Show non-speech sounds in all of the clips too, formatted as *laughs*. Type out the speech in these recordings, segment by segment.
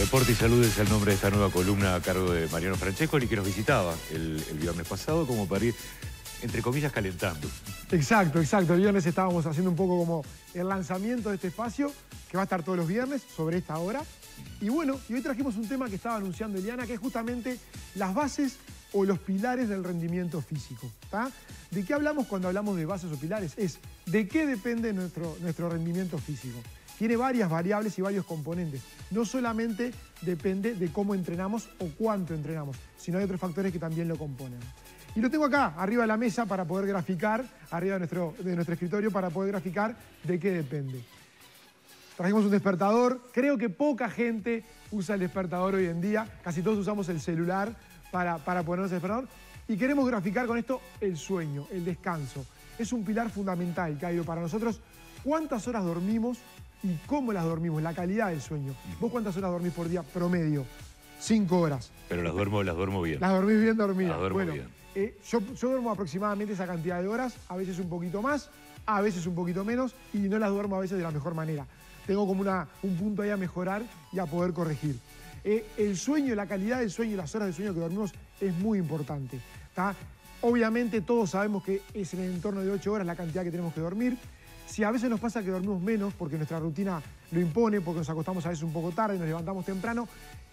Deporte y Salud es el nombre de esta nueva columna a cargo de Mariano Francesco, y que nos visitaba el, viernes pasado como para ir, entre comillas, calentando. Exacto, exacto. El viernes estábamos haciendo un poco como el lanzamiento de este espacio, que va a estar todos los viernes sobre esta hora. Y bueno, y hoy trajimos un tema que estaba anunciando Eliana, que es justamente las bases o los pilares del rendimiento físico. ¿De qué hablamos cuando hablamos de bases o pilares? Es de qué depende nuestro, nuestro rendimiento físico. Tiene varias variables y varios componentes. No solamente depende de cómo entrenamos o cuánto entrenamos, sino hay otros factores que también lo componen. Y lo tengo acá, arriba de la mesa, para poder graficar, arriba de nuestro, de nuestro escritorio, para poder graficar de qué depende. Trajimos un despertador. Creo que poca gente usa el despertador hoy en día. Casi todos usamos el celular para, para ponernos el despertador. Y queremos graficar con esto el sueño, el descanso. Es un pilar fundamental, Cairo, para nosotros. ¿Cuántas horas dormimos y cómo las dormimos? La calidad del sueño. ¿Vos cuántas horas dormís por día promedio? Cinco horas. Pero las duermo, las duermo bien. Las dormís bien dormidas. Las duermo bueno, bien. eh, yo, yo duermo aproximadamente esa cantidad de horas, a veces un poquito más, a veces un poquito menos, y no las duermo a veces de la mejor manera. Tengo como una, un punto ahí a mejorar y a poder corregir. Eh, el sueño, la calidad del sueño y las horas de sueño que dormimos es muy importante. ¿tá? Obviamente todos sabemos que es en el entorno de 8 horas la cantidad que tenemos que dormir. Si a veces nos pasa que dormimos menos porque nuestra rutina lo impone, porque nos acostamos a veces un poco tarde, nos levantamos temprano,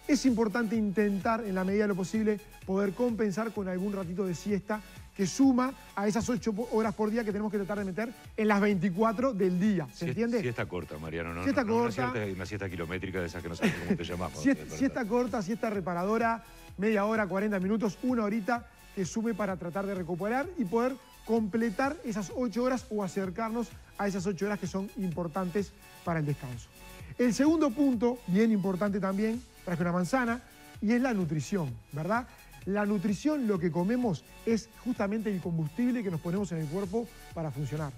es importante intentar, en la medida de lo posible, poder compensar con algún ratito de siesta que suma a esas 8 horas por día que tenemos que tratar de meter en las 24 del día. ¿Se Sie- entiende? Siesta corta, Mariano. No, Siesta no, no, corta. Una, siesta, una siesta kilométrica de esas que no sabes cómo te llamamos. *laughs* Siesta, siesta corta, siesta reparadora, media hora, 40 minutos, una horita que sume para tratar de recuperar y poder completar esas 8 horas o acercarnos a esas 8 horas que son importantes para el descanso. El segundo punto, bien importante también, traje una manzana, y es la nutrición, ¿verdad? La nutrición, lo que comemos, es justamente el combustible que nos ponemos en el cuerpo para funcionar.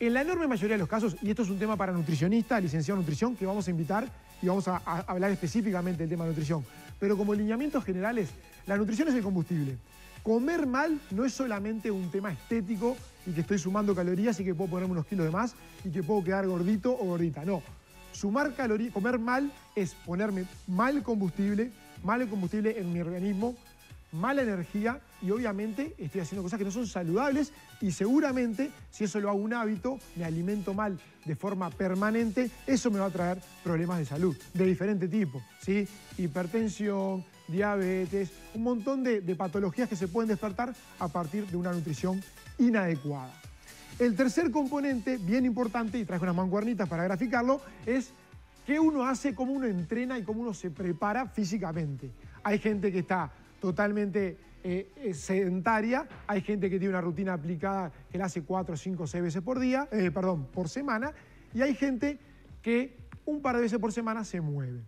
En la enorme mayoría de los casos, y esto es un tema para nutricionista, licenciado en nutrición, que vamos a invitar y vamos a, a hablar específicamente del tema de nutrición, pero como lineamientos generales, la nutrición es el combustible. Comer mal no es solamente un tema estético y que estoy sumando calorías y que puedo ponerme unos kilos de más y que puedo quedar gordito o gordita. No, sumar calorías, comer mal es ponerme mal combustible, mal combustible en mi organismo, mala energía y obviamente estoy haciendo cosas que no son saludables y seguramente si eso lo hago un hábito, me alimento mal de forma permanente, eso me va a traer problemas de salud de diferente tipo, ¿sí? Hipertensión, diabetes, un montón de, patologías que se pueden despertar a partir de una nutrición inadecuada. El tercer componente, bien importante, y traje unas mancuernitas para graficarlo, es qué uno hace, cómo uno entrena y cómo uno se prepara físicamente. Hay gente que está totalmente eh, eh, sedentaria, hay gente que tiene una rutina aplicada que la hace cuatro, cinco, seis veces por día, eh, perdón, por semana, y hay gente que un par de veces por semana se mueve.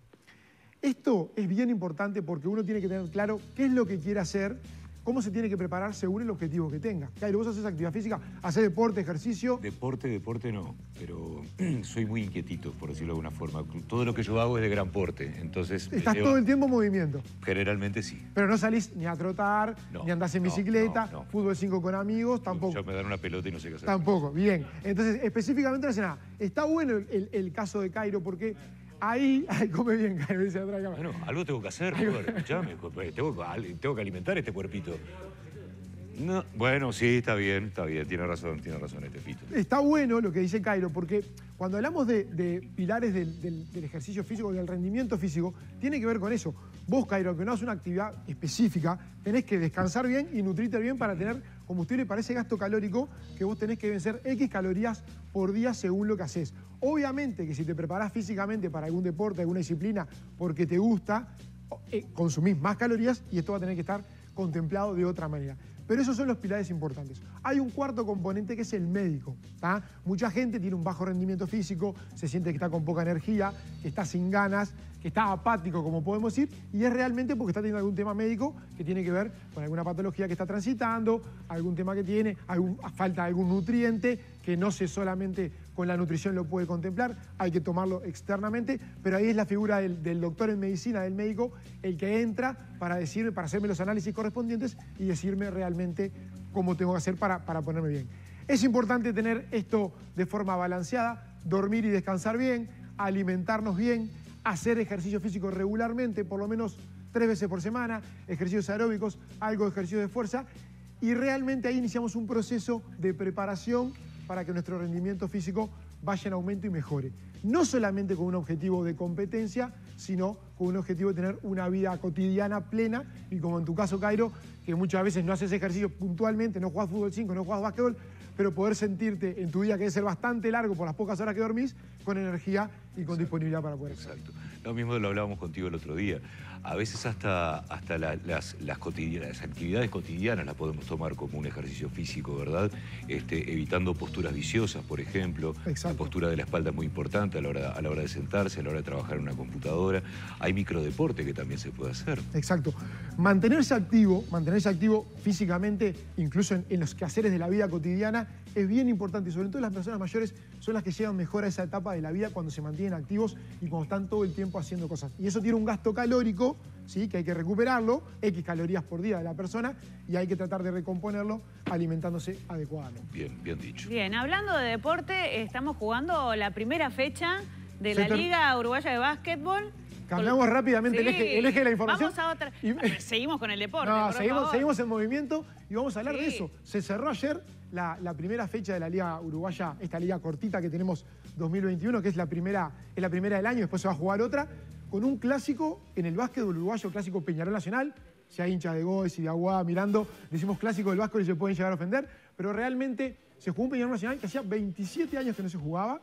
Esto es bien importante porque uno tiene que tener claro qué es lo que quiere hacer, cómo se tiene que preparar según el objetivo que tenga. Cairo, vos haces actividad física, haces deporte, ejercicio. Deporte, deporte no, pero *clears throat* soy muy inquietito, por decirlo de alguna forma. Todo lo que yo hago es de gran porte, entonces... Estás todo el tiempo en movimiento. Generalmente sí. Pero no salís ni a trotar, No, ni andás en no, bicicleta, no. fútbol 5 con amigos, tampoco. Yo me dan una pelota y no sé qué hacer. Tampoco, bien. Entonces, específicamente no hace nada. Está bueno el, el- el caso de Cairo porque ahí, ay, come bien dice cámara. Bueno, algo tengo que hacer, pues, tengo que alimentar este cuerpito. No, bueno, sí, está bien, está bien, tiene razón, tiene razón este pito. Está bueno lo que dice Cairo, porque cuando hablamos de, pilares del, ejercicio físico, del rendimiento físico, tiene que ver con eso. Vos, Cairo, que no haces una actividad específica, tenés que descansar bien y nutrirte bien para tener combustible para ese gasto calórico que vos tenés que vencer X calorías por día según lo que haces. Obviamente que si te preparás físicamente para algún deporte, alguna disciplina, porque te gusta, eh, consumís más calorías y esto va a tener que estar contemplado de otra manera. Pero esos son los pilares importantes. Hay un cuarto componente que es el médico. Mucha gente tiene un bajo rendimiento físico, se siente que está con poca energía, que está sin ganas, que está apático, como podemos decir, y es realmente porque está teniendo algún tema médico que tiene que ver con alguna patología que está transitando, algún tema que tiene, falta de algún nutriente, que no sé solamente con la nutrición lo puede contemplar, hay que tomarlo externamente, pero ahí es la figura del, doctor en medicina, del médico, el que entra para decirme, para hacerme los análisis correspondientes y decirme realmente cómo tengo que hacer para, para ponerme bien. Es importante tener esto de forma balanceada, dormir y descansar bien, alimentarnos bien, hacer ejercicio físico regularmente, por lo menos tres veces por semana, ejercicios aeróbicos, algo de ejercicio de fuerza, y realmente ahí iniciamos un proceso de preparación para que nuestro rendimiento físico vaya en aumento y mejore. No solamente con un objetivo de competencia, sino con un objetivo de tener una vida cotidiana plena y como en tu caso, Cairo, que muchas veces no haces ejercicio puntualmente, no juegas fútbol 5, no juegas básquetbol, pero poder sentirte en tu día que debe ser bastante largo por las pocas horas que dormís, con energía y con disponibilidad para poder. Exacto. Lo mismo lo hablábamos contigo el otro día. A veces hasta, hasta las, las, cotidianas, actividades cotidianas las podemos tomar como un ejercicio físico, ¿verdad? Este, evitando posturas viciosas, por ejemplo. La postura de la espalda es muy importante a la, hora, a la hora de sentarse, a la hora de trabajar en una computadora. Hay microdeporte que también se puede hacer. Exacto. Mantenerse activo, mantenerse activo físicamente, incluso en, en los quehaceres de la vida cotidiana, es bien importante y sobre todo las personas mayores son las que llegan mejor a esa etapa de la vida cuando se mantienen activos y cuando están todo el tiempo haciendo cosas. Y eso tiene un gasto calórico, ¿sí? que hay que recuperarlo, X calorías por día de la persona y hay que tratar de recomponerlo alimentándose adecuadamente. Bien, bien dicho. Bien, hablando de deporte, estamos jugando la primera fecha de la Liga Uruguaya de Básquetbol. Cambiamos rápidamente el, eje, de la información. Vamos a otra... seguimos con el deporte, No, seguimos, seguimos, en movimiento y vamos a hablar de eso. Se cerró ayer la, primera fecha de la Liga Uruguaya, esta liga cortita que tenemos 2021, que es la primera, es la primera del año, después se va a jugar otra, con un clásico en el básquet uruguayo, clásico Peñarol Nacional. Si hay hinchas de Goes y de Agua mirando, decimos clásico del básquet y se pueden llegar a ofender, pero realmente se jugó un Peñarol Nacional que hacía 27 años que no se jugaba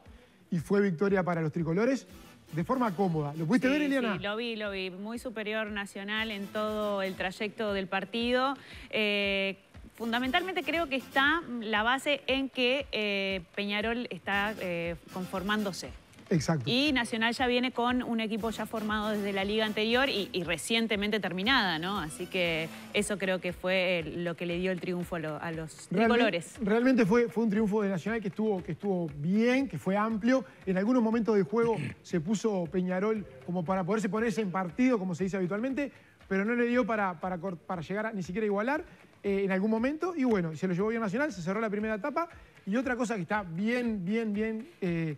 y fue victoria para los tricolores de forma cómoda. ¿Lo pudiste ver, Eliana? Sí, lo vi, lo vi. Muy superior Nacional en todo el trayecto del partido. Eh, fundamentalmente creo que está la base en que eh, Peñarol está eh, conformándose. Exacto. Y Nacional ya viene con un equipo ya formado desde la liga anterior y, recientemente terminada, ¿no? Así que eso creo que fue lo que le dio el triunfo a, los tricolores. Realmente fue, fue un triunfo de Nacional que estuvo, que estuvo bien, que fue amplio. En algunos momentos del juego *clears throat* se puso Peñarol como para poderse ponerse en partido, como se dice habitualmente, pero no le dio para, para, para llegar a ni siquiera igualar. Eh, en algún momento y bueno, se lo llevó bien Nacional, se cerró la primera etapa y otra cosa que está bien, bien, bien eh,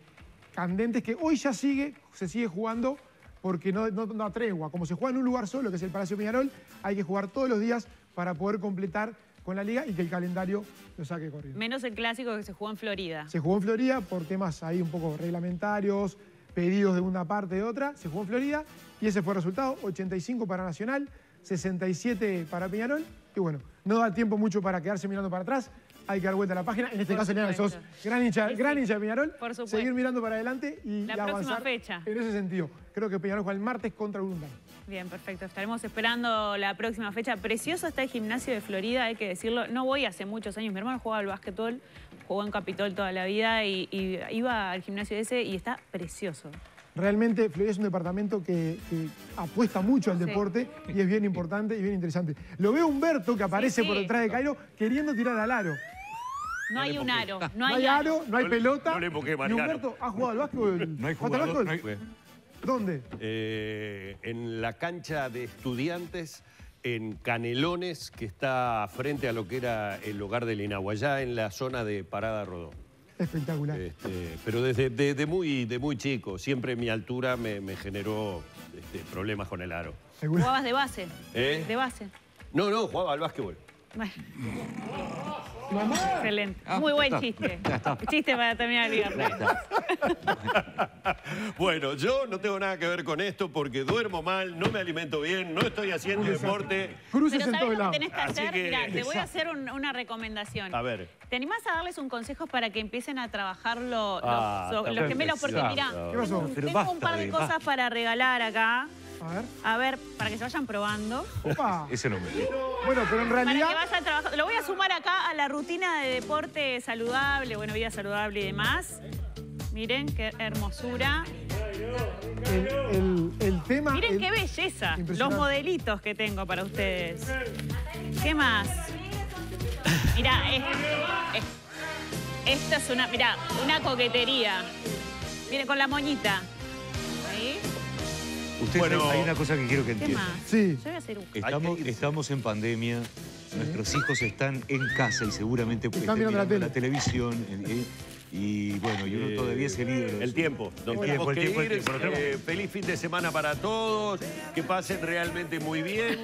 candente es que hoy ya sigue, se sigue jugando porque no, no, tregua. Como se juega en un lugar solo, que es el Palacio Peñarol, hay que jugar todos los días para poder completar con la liga y que el calendario lo saque corriendo. Menos el clásico que se jugó en Florida. Se jugó en Florida por temas ahí un poco reglamentarios, pedidos de una parte de otra. Se jugó en Florida y ese fue el resultado, 85 para Nacional, 67 para Peñarol. Y bueno, no da tiempo mucho para quedarse mirando para atrás. Hay que dar vuelta a la página. En este caso, Eliana, sos gran hincha, gran hincha de Peñarol. Por supuesto. Seguir mirando para adelante y, la próxima fecha. en ese sentido. Creo que Peñarol juega el martes contra Urundan. Bien, perfecto. Estaremos esperando la próxima fecha. Precioso está el gimnasio de Florida, hay que decirlo. No voy hace muchos años. Mi hermano jugaba al básquetbol, jugó en Capitol toda la vida y, y iba al gimnasio ese y está precioso. Realmente Florida es un departamento que, apuesta mucho al deporte y es bien importante y bien interesante. Lo veo Humberto que aparece por detrás de Cairo queriendo tirar al aro. No, hay un aro. No hay, aro, no hay pelota. No le y Humberto ha jugado al básquetbol. No hay jugador, ¿Dónde? Eh, en la cancha de estudiantes en Canelones, que está frente a lo que era el hogar del Inahuayá, en la zona de Parada Rodó. Espectacular. Este, pero desde muy, de muy chico, siempre mi altura me, generó este, problemas con el aro. ¿Jugabas de base? ¿Eh? ¿De base? No, no, jugaba al básquetbol. Excelente. Ah, Muy buen chiste. *laughs* Chiste para terminar el viernes. bueno, yo no tengo nada que ver con esto porque duermo mal, no me alimento bien, no estoy haciendo deporte. Cruces Pero en todo lo que tenés que hacer? Mira, te voy a hacer una recomendación. A ver. ¿Te animás a darles un consejo para que empiecen a trabajar los, ah, gemelos? Porque mira, tengo, un par de cosas para regalar acá. A ver. A ver, para que se vayan probando. Opa. *laughs* Ese no me Bueno, pero en realidad... Para que vayan trabajando. Lo voy a sumar acá a la rutina de deporte saludable, bueno, vida saludable y demás. Miren qué hermosura. El, tema... Miren qué belleza. Los modelitos que tengo para ustedes. ¿Qué más? Mira, esto es una, mira, una coquetería. Miren, con la moñita. Ahí. Ustedes hay una cosa que quiero que entiendan. Sí. Estamos, estamos en pandemia, nuestros hijos están en casa y seguramente están viendo la, televisión. Y bueno, y uno Eh, todavía es el ídolo. El tiempo. Nos El tenemos tiempo, el que tiempo, el tiempo. Eh, feliz fin de semana para todos. Que pasen realmente muy bien.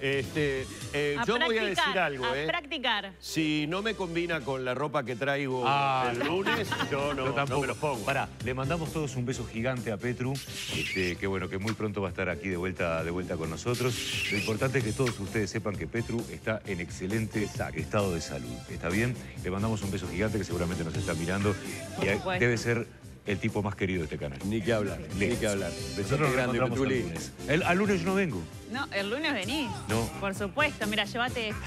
Este, eh, A yo voy a decir algo, a ¿eh? practicar. Si no me combina con la ropa que traigo Ah, el lunes, yo no, Yo no tampoco. me los pongo. Pará, le mandamos todos un beso gigante a Petru, este, que bueno, que muy pronto va a estar aquí de vuelta, de vuelta con nosotros. Lo importante es que todos ustedes sepan que Petru está en excelente estado de salud. ¿Está bien? Le mandamos un beso gigante que seguramente nos está mirando. Y debe ser el tipo más querido de este canal. Ni que hablar, ni que hablar. Nosotros grande, Petuli. lunes. El- al lunes yo no vengo. No, el lunes venís. No. Por supuesto. Mira, llévate esto.